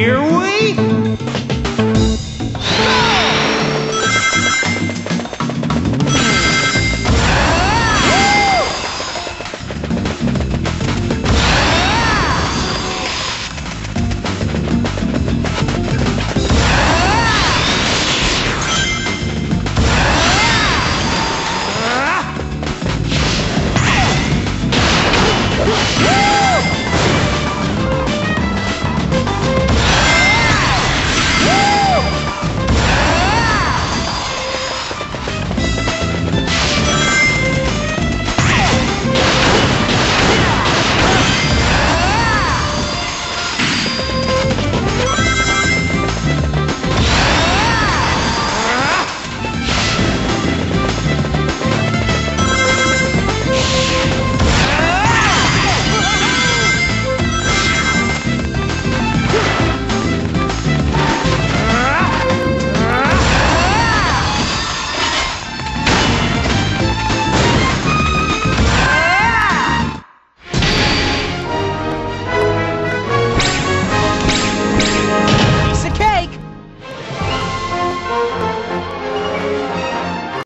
Here we